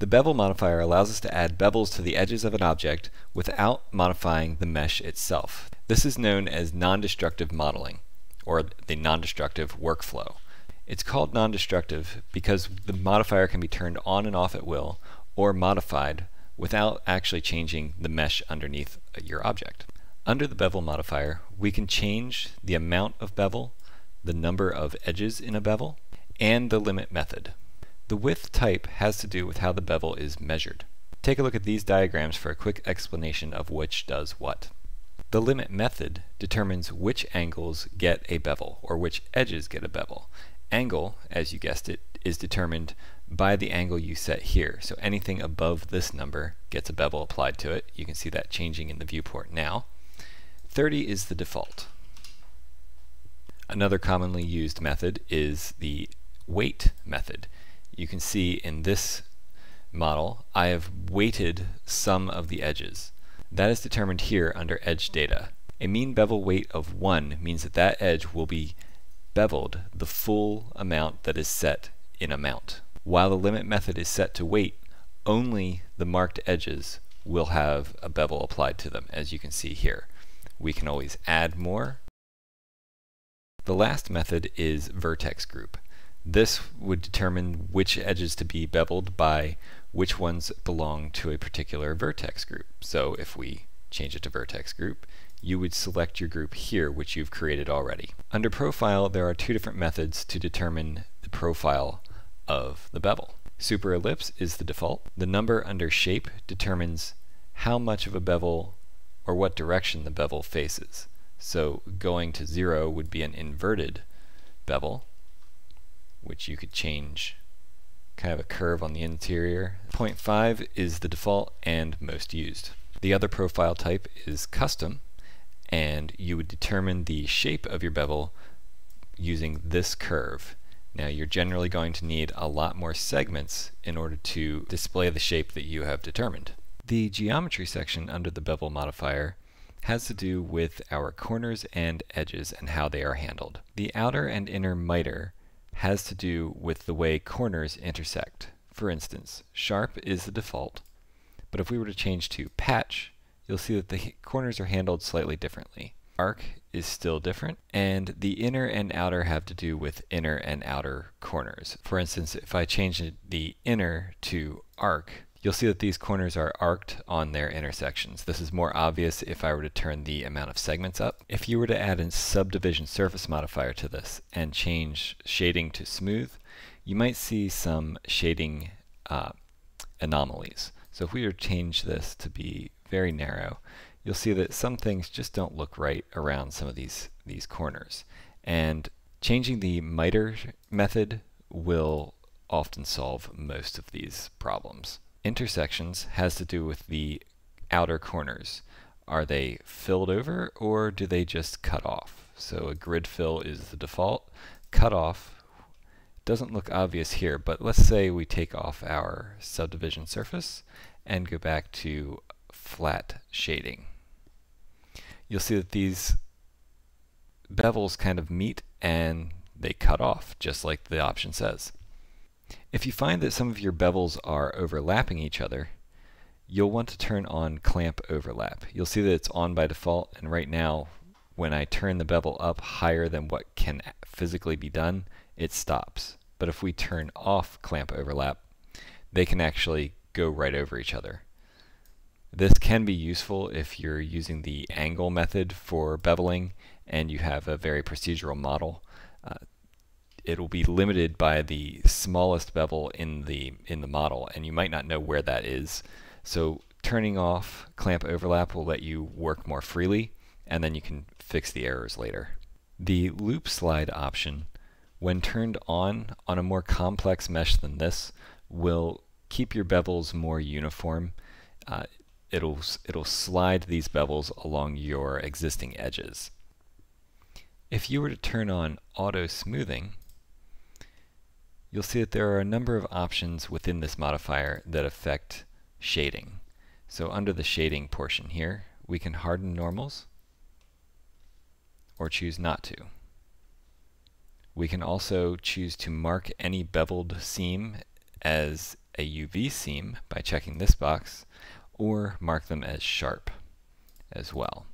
The bevel modifier allows us to add bevels to the edges of an object without modifying the mesh itself. This is known as non-destructive modeling, or the non-destructive workflow. It's called non-destructive because the modifier can be turned on and off at will, or modified without actually changing the mesh underneath your object. Under the bevel modifier, we can change the amount of bevel, the number of edges in a bevel, and the limit method. The width type has to do with how the bevel is measured. Take a look at these diagrams for a quick explanation of which does what. The limit method determines which angles get a bevel, or which edges get a bevel. Angle, as you guessed it, is determined by the angle you set here. So anything above this number gets a bevel applied to it. You can see that changing in the viewport now. 30 is the default. Another commonly used method is the weight method. You can see in this model I have weighted some of the edges. That is determined here under edge data. A mean bevel weight of 1 means that that edge will be beveled the full amount that is set in amount. While the limit method is set to weight, only the marked edges will have a bevel applied to them, as you can see here. We can always add more. The last method is vertex group. This would determine which edges to be beveled by which ones belong to a particular vertex group. So if we change it to vertex group, you would select your group here, which you've created already. Under profile, there are two different methods to determine the profile of the bevel. Super ellipse is the default. The number under shape determines how much of a bevel or what direction the bevel faces. So going to zero would be an inverted bevel, which you could change kind of a curve on the interior. 0.5 is the default and most used. The other profile type is custom, and you would determine the shape of your bevel using this curve. Now you're generally going to need a lot more segments in order to display the shape that you have determined. The geometry section under the bevel modifier has to do with our corners and edges and how they are handled. The outer and inner miter has to do with the way corners intersect. For instance, sharp is the default, but if we were to change to patch, you'll see that the corners are handled slightly differently. Arc is still different, and the inner and outer have to do with inner and outer corners. For instance, if I change the inner to arc, you'll see that these corners are arced on their intersections. This is more obvious if I were to turn the amount of segments up. If you were to add a subdivision surface modifier to this and change shading to smooth, you might see some shading uh, anomalies. So if we were to change this to be very narrow, you'll see that some things just don't look right around some of these, these corners. And changing the miter method will often solve most of these problems. Intersections has to do with the outer corners. Are they filled over or do they just cut off? So a grid fill is the default. Cut off doesn't look obvious here, but let's say we take off our subdivision surface and go back to flat shading. You'll see that these bevels kind of meet and they cut off, just like the option says. If you find that some of your bevels are overlapping each other, you'll want to turn on clamp overlap. You'll see that it's on by default, and right now, when I turn the bevel up higher than what can physically be done, it stops. But if we turn off clamp overlap, they can actually go right over each other. This can be useful if you're using the angle method for beveling and you have a very procedural model. Uh, it will be limited by the smallest bevel in the in the model and you might not know where that is. So turning off clamp overlap will let you work more freely and then you can fix the errors later. The loop slide option when turned on on a more complex mesh than this will keep your bevels more uniform. Uh, it'll, it'll slide these bevels along your existing edges. If you were to turn on auto smoothing, you'll see that there are a number of options within this modifier that affect shading. So under the shading portion here, we can harden normals or choose not to. We can also choose to mark any beveled seam as a UV seam by checking this box, or mark them as sharp as well.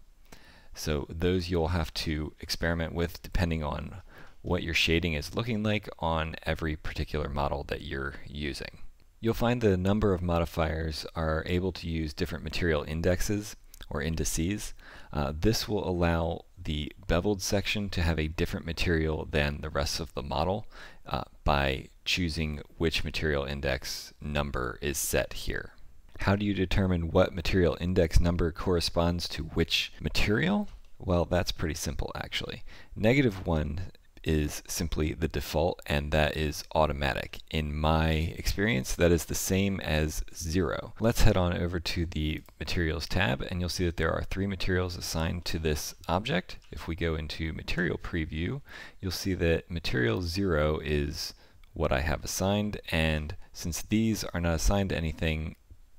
So those you'll have to experiment with depending on what your shading is looking like on every particular model that you're using. You'll find the number of modifiers are able to use different material indexes or indices. Uh, this will allow the beveled section to have a different material than the rest of the model uh, by choosing which material index number is set here. How do you determine what material index number corresponds to which material? Well, that's pretty simple actually. Negative 1 is simply the default and that is automatic. In my experience, that is the same as zero. Let's head on over to the materials tab and you'll see that there are three materials assigned to this object. If we go into material preview, you'll see that material zero is what I have assigned and since these are not assigned to anything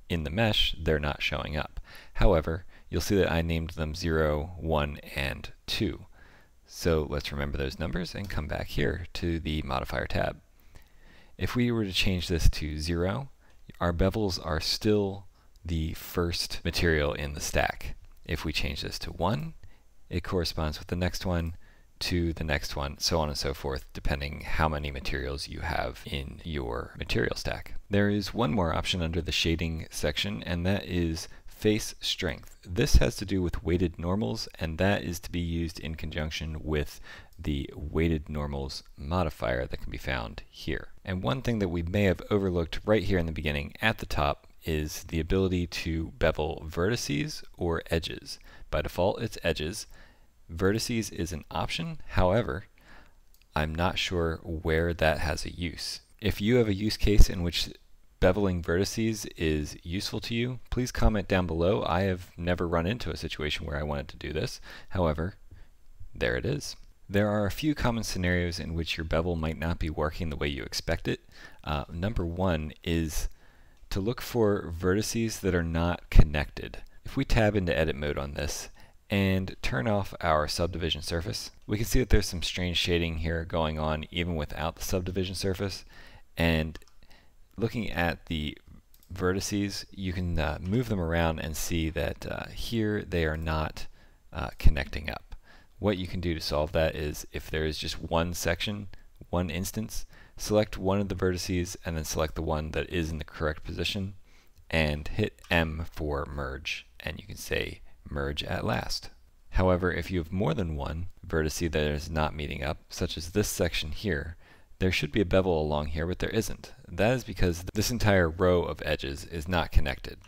in the mesh, they're not showing up. However, you'll see that I named them 0, 1, and 2. So let's remember those numbers and come back here to the modifier tab. If we were to change this to 0, our bevels are still the first material in the stack. If we change this to 1, it corresponds with the next one, to the next one, so on and so forth, depending how many materials you have in your material stack. There is one more option under the shading section, and that is face strength. This has to do with weighted normals, and that is to be used in conjunction with the weighted normals modifier that can be found here. And one thing that we may have overlooked right here in the beginning at the top is the ability to bevel vertices or edges. By default, it's edges. Vertices is an option, however, I'm not sure where that has a use. If you have a use case in which beveling vertices is useful to you, please comment down below. I have never run into a situation where I wanted to do this. However, there it is. There are a few common scenarios in which your bevel might not be working the way you expect it. Uh, number one is to look for vertices that are not connected. If we tab into edit mode on this and turn off our subdivision surface, we can see that there's some strange shading here going on even without the subdivision surface. And looking at the vertices, you can uh, move them around and see that uh, here they are not uh, connecting up. What you can do to solve that is if there is just one section, one instance, select one of the vertices and then select the one that is in the correct position and hit M for merge and you can say merge at last. However, if you have more than one vertice that is not meeting up, such as this section here, there should be a bevel along here, but there isn't. That is because this entire row of edges is not connected.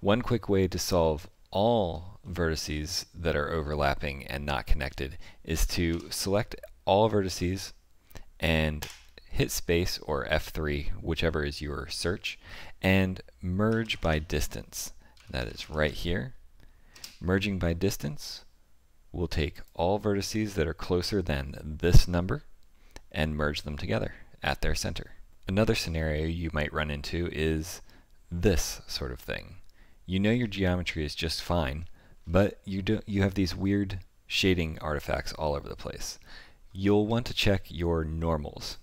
One quick way to solve all vertices that are overlapping and not connected is to select all vertices and hit space or F3, whichever is your search, and merge by distance. That is right here. Merging by distance we'll take all vertices that are closer than this number and merge them together at their center. Another scenario you might run into is this sort of thing. You know your geometry is just fine, but you do you have these weird shading artifacts all over the place. You'll want to check your normals.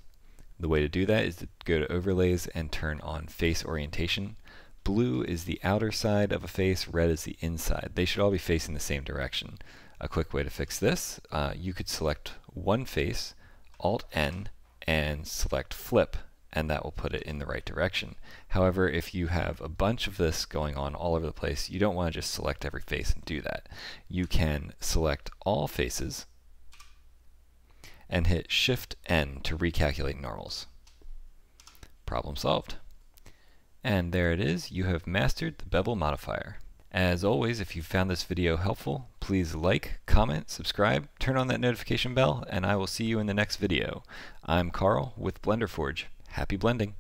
The way to do that is to go to overlays and turn on face orientation. Blue is the outer side of a face, red is the inside. They should all be facing the same direction. A quick way to fix this, uh, you could select one face, Alt-N, and select Flip, and that will put it in the right direction. However, if you have a bunch of this going on all over the place, you don't want to just select every face and do that. You can select all faces and hit Shift-N to recalculate normals. Problem solved. And there it is, you have mastered the bevel modifier. As always, if you found this video helpful, please like, comment, subscribe, turn on that notification bell, and I will see you in the next video. I'm Karl with Blender Forge. Happy blending!